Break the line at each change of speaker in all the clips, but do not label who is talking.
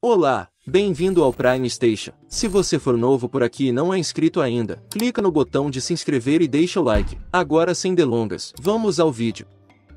Olá, bem-vindo ao Prime Station. Se você for novo por aqui e não é inscrito ainda, clica no botão de se inscrever e deixa o like. Agora sem delongas, vamos ao vídeo.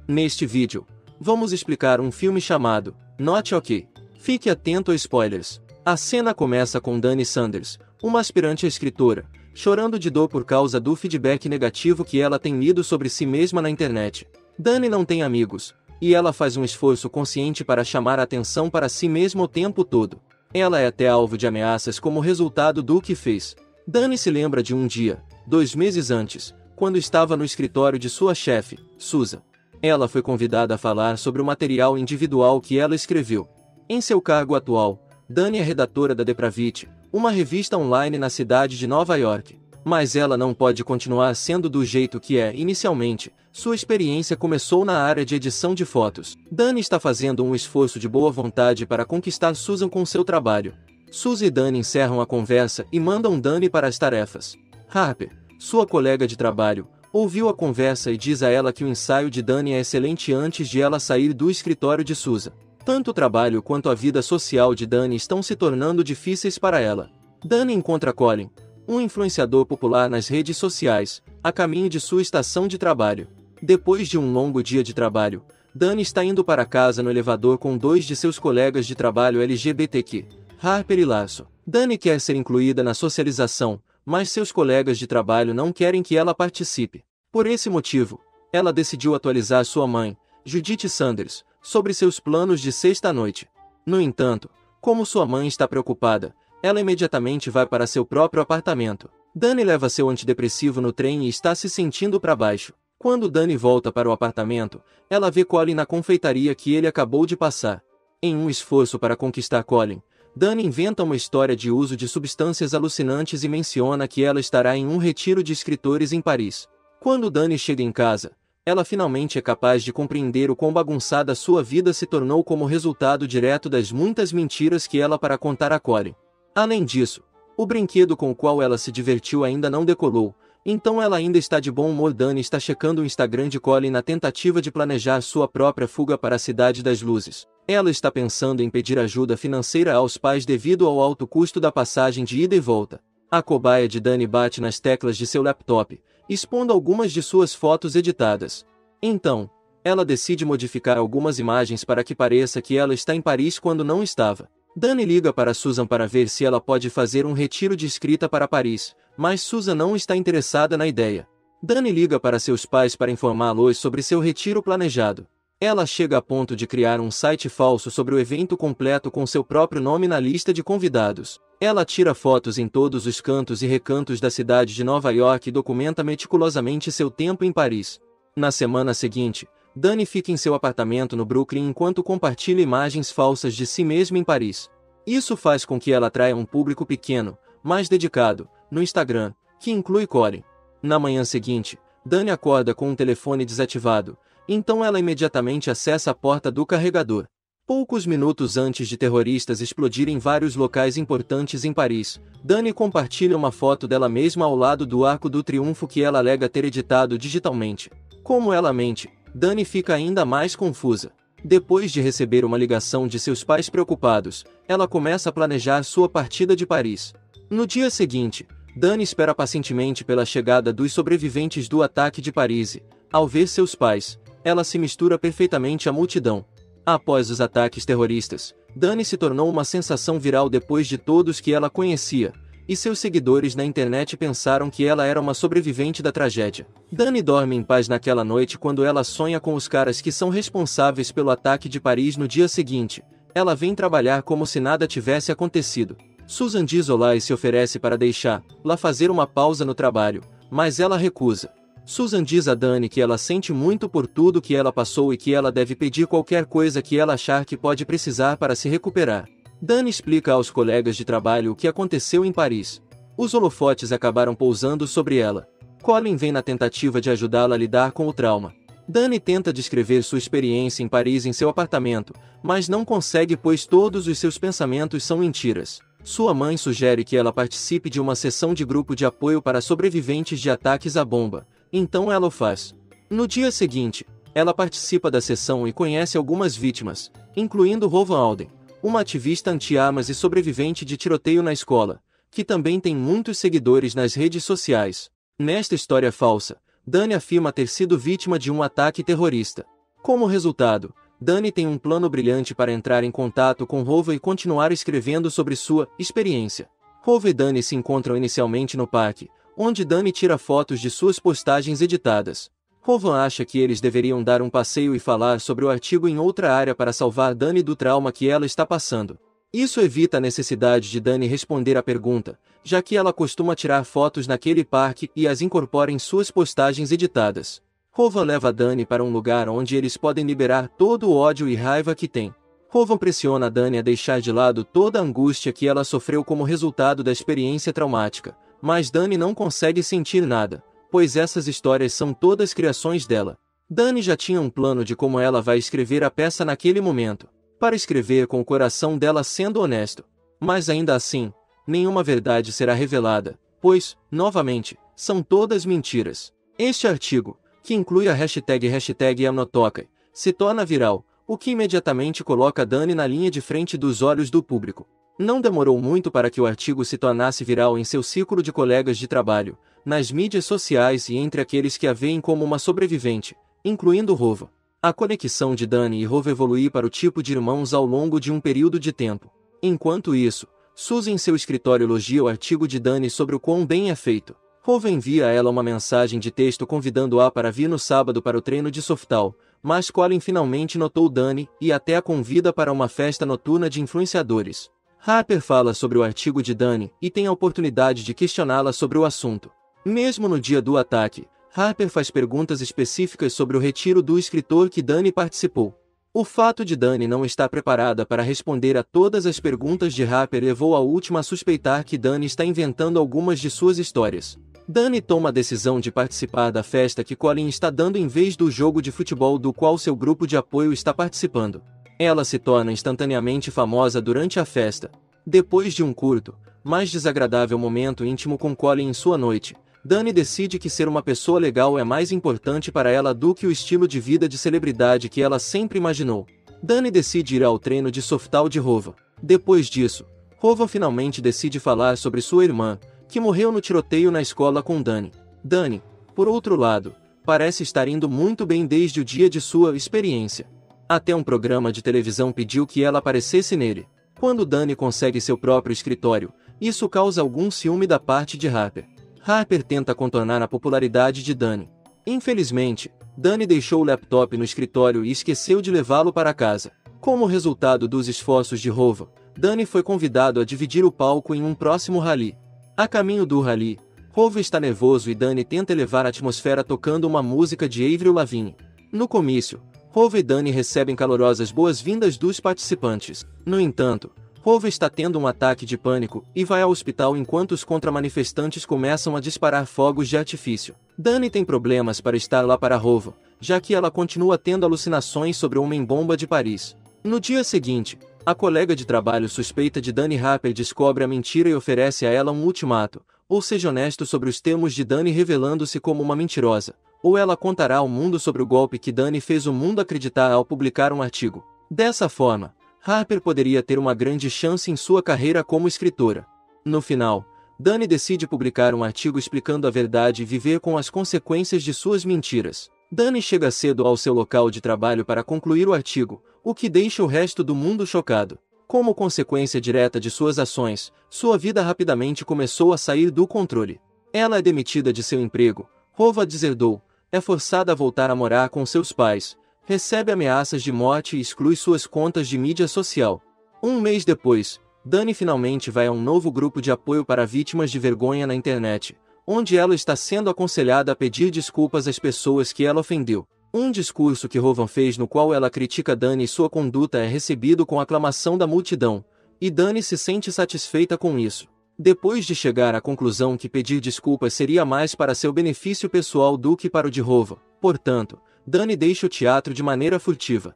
Neste vídeo, vamos explicar um filme chamado Not OK. Fique atento a spoilers. A cena começa com Dani Sanders, uma aspirante escritora, chorando de dor por causa do feedback negativo que ela tem lido sobre si mesma na internet. Dani não tem amigos, e ela faz um esforço consciente para chamar a atenção para si mesma o tempo todo. Ela é até alvo de ameaças como resultado do que fez. Dani se lembra de um dia, dois meses antes, quando estava no escritório de sua chefe, Susan. Ela foi convidada a falar sobre o material individual que ela escreveu. Em seu cargo atual, Dani é redatora da Depravite, uma revista online na cidade de Nova York. Mas ela não pode continuar sendo do jeito que é inicialmente. Sua experiência começou na área de edição de fotos. Dani está fazendo um esforço de boa vontade para conquistar Susan com seu trabalho. Suzy e Dani encerram a conversa e mandam Dani para as tarefas. Harper, sua colega de trabalho, ouviu a conversa e diz a ela que o ensaio de Dani é excelente antes de ela sair do escritório de Susan. Tanto o trabalho quanto a vida social de Dani estão se tornando difíceis para ela. Dani encontra Colin, um influenciador popular nas redes sociais, a caminho de sua estação de trabalho. Depois de um longo dia de trabalho, Dani está indo para casa no elevador com dois de seus colegas de trabalho LGBTQ, Harper e Larson. Dani quer ser incluída na socialização, mas seus colegas de trabalho não querem que ela participe. Por esse motivo, ela decidiu atualizar sua mãe, Judith Sanders, sobre seus planos de sexta-noite. No entanto, como sua mãe está preocupada, ela imediatamente vai para seu próprio apartamento. Dani leva seu antidepressivo no trem e está se sentindo para baixo. Quando Dani volta para o apartamento, ela vê Colin na confeitaria que ele acabou de passar. Em um esforço para conquistar Colin, Dani inventa uma história de uso de substâncias alucinantes e menciona que ela estará em um retiro de escritores em Paris. Quando Dani chega em casa, ela finalmente é capaz de compreender o quão bagunçada sua vida se tornou como resultado direto das muitas mentiras que ela para contar a Colin. Além disso, o brinquedo com o qual ela se divertiu ainda não decolou, então ela ainda está de bom humor. Dani está checando o Instagram de Colin na tentativa de planejar sua própria fuga para a Cidade das Luzes. Ela está pensando em pedir ajuda financeira aos pais devido ao alto custo da passagem de ida e volta. A cobaia de Dani bate nas teclas de seu laptop, expondo algumas de suas fotos editadas. Então, ela decide modificar algumas imagens para que pareça que ela está em Paris quando não estava. Dani liga para Susan para ver se ela pode fazer um retiro de escrita para Paris, mas Susan não está interessada na ideia. Dani liga para seus pais para informá-los sobre seu retiro planejado. Ela chega a ponto de criar um site falso sobre o evento completo com seu próprio nome na lista de convidados. Ela tira fotos em todos os cantos e recantos da cidade de Nova York e documenta meticulosamente seu tempo em Paris. Na semana seguinte, Dani fica em seu apartamento no Brooklyn enquanto compartilha imagens falsas de si mesma em Paris. Isso faz com que ela atraia um público pequeno, mais dedicado, no Instagram, que inclui Corey. Na manhã seguinte, Dani acorda com um telefone desativado, então ela imediatamente acessa a porta do carregador. Poucos minutos antes de terroristas explodirem vários locais importantes em Paris, Dani compartilha uma foto dela mesma ao lado do Arco do Triunfo que ela alega ter editado digitalmente. Como ela mente, Dani fica ainda mais confusa. Depois de receber uma ligação de seus pais preocupados, ela começa a planejar sua partida de Paris. No dia seguinte, Dani espera pacientemente pela chegada dos sobreviventes do ataque de Paris ao ver seus pais, ela se mistura perfeitamente à multidão. Após os ataques terroristas, Dani se tornou uma sensação viral depois de todos que ela conhecia, e seus seguidores na internet pensaram que ela era uma sobrevivente da tragédia. Dani dorme em paz naquela noite quando ela sonha com os caras que são responsáveis pelo ataque de Paris no dia seguinte. Ela vem trabalhar como se nada tivesse acontecido. Susan diz olá e se oferece para deixar lá fazer uma pausa no trabalho, mas ela recusa. Susan diz a Dani que ela sente muito por tudo que ela passou e que ela deve pedir qualquer coisa que ela achar que pode precisar para se recuperar. Dani explica aos colegas de trabalho o que aconteceu em Paris. Os holofotes acabaram pousando sobre ela. Colin vem na tentativa de ajudá-la a lidar com o trauma. Dani tenta descrever sua experiência em Paris em seu apartamento, mas não consegue pois todos os seus pensamentos são mentiras. Sua mãe sugere que ela participe de uma sessão de grupo de apoio para sobreviventes de ataques à bomba, então ela o faz. No dia seguinte, ela participa da sessão e conhece algumas vítimas, incluindo Rovan Alden, uma ativista anti-armas e sobrevivente de tiroteio na escola, que também tem muitos seguidores nas redes sociais. Nesta história falsa, Dani afirma ter sido vítima de um ataque terrorista. Como resultado, Dani tem um plano brilhante para entrar em contato com Rova e continuar escrevendo sobre sua experiência. Rova e Dani se encontram inicialmente no parque, onde Dani tira fotos de suas postagens editadas. Rovan acha que eles deveriam dar um passeio e falar sobre o artigo em outra área para salvar Dani do trauma que ela está passando. Isso evita a necessidade de Dani responder à pergunta, já que ela costuma tirar fotos naquele parque e as incorpora em suas postagens editadas. Rovan leva Dani para um lugar onde eles podem liberar todo o ódio e raiva que tem. Rovan pressiona Dani a deixar de lado toda a angústia que ela sofreu como resultado da experiência traumática, mas Dani não consegue sentir nada pois essas histórias são todas criações dela. Dani já tinha um plano de como ela vai escrever a peça naquele momento, para escrever com o coração dela sendo honesto. Mas ainda assim, nenhuma verdade será revelada, pois, novamente, são todas mentiras. Este artigo, que inclui a hashtag hashtag Amnotokai, se torna viral, o que imediatamente coloca Dani na linha de frente dos olhos do público. Não demorou muito para que o artigo se tornasse viral em seu círculo de colegas de trabalho, nas mídias sociais e entre aqueles que a veem como uma sobrevivente, incluindo Rova. A conexão de Dani e Rova evoluiu para o tipo de irmãos ao longo de um período de tempo. Enquanto isso, Suzy em seu escritório elogia o artigo de Dani sobre o quão bem é feito. Rova envia a ela uma mensagem de texto convidando-a para vir no sábado para o treino de softball, mas Colin finalmente notou Dani e até a convida para uma festa noturna de influenciadores. Harper fala sobre o artigo de Dani e tem a oportunidade de questioná-la sobre o assunto. Mesmo no dia do ataque, Harper faz perguntas específicas sobre o retiro do escritor que Dani participou. O fato de Dani não estar preparada para responder a todas as perguntas de Harper levou a última a suspeitar que Dani está inventando algumas de suas histórias. Dani toma a decisão de participar da festa que Colin está dando em vez do jogo de futebol do qual seu grupo de apoio está participando. Ela se torna instantaneamente famosa durante a festa. Depois de um curto, mais desagradável momento íntimo com Colin em sua noite, Dani decide que ser uma pessoa legal é mais importante para ela do que o estilo de vida de celebridade que ela sempre imaginou. Dani decide ir ao treino de softball de Rova. Depois disso, Rova finalmente decide falar sobre sua irmã, que morreu no tiroteio na escola com Dani. Dani, por outro lado, parece estar indo muito bem desde o dia de sua experiência. Até um programa de televisão pediu que ela aparecesse nele. Quando Dani consegue seu próprio escritório, isso causa algum ciúme da parte de Harper. Harper tenta contornar a popularidade de Dani. Infelizmente, Dani deixou o laptop no escritório e esqueceu de levá-lo para casa. Como resultado dos esforços de Rova, Dani foi convidado a dividir o palco em um próximo rally. A caminho do rally, Rova está nervoso e Dani tenta elevar a atmosfera tocando uma música de Avril Lavigne. No comício, Rova e Dani recebem calorosas boas-vindas dos participantes. No entanto, Rova está tendo um ataque de pânico e vai ao hospital enquanto os contramanifestantes começam a disparar fogos de artifício. Dani tem problemas para estar lá para Rova, já que ela continua tendo alucinações sobre o Homem-Bomba de Paris. No dia seguinte, a colega de trabalho suspeita de Dani Harper descobre a mentira e oferece a ela um ultimato, ou seja honesto sobre os termos de Dani revelando-se como uma mentirosa, ou ela contará ao mundo sobre o golpe que Dani fez o mundo acreditar ao publicar um artigo. Dessa forma, Harper poderia ter uma grande chance em sua carreira como escritora. No final, Dani decide publicar um artigo explicando a verdade e viver com as consequências de suas mentiras. Dani chega cedo ao seu local de trabalho para concluir o artigo, o que deixa o resto do mundo chocado. Como consequência direta de suas ações, sua vida rapidamente começou a sair do controle. Ela é demitida de seu emprego, Rova deserdou, é forçada a voltar a morar com seus pais, recebe ameaças de morte e exclui suas contas de mídia social. Um mês depois, Dani finalmente vai a um novo grupo de apoio para vítimas de vergonha na internet, onde ela está sendo aconselhada a pedir desculpas às pessoas que ela ofendeu. Um discurso que Rovan fez no qual ela critica Dani e sua conduta é recebido com aclamação da multidão, e Dani se sente satisfeita com isso. Depois de chegar à conclusão que pedir desculpas seria mais para seu benefício pessoal do que para o de Rova, portanto, Dani deixa o teatro de maneira furtiva.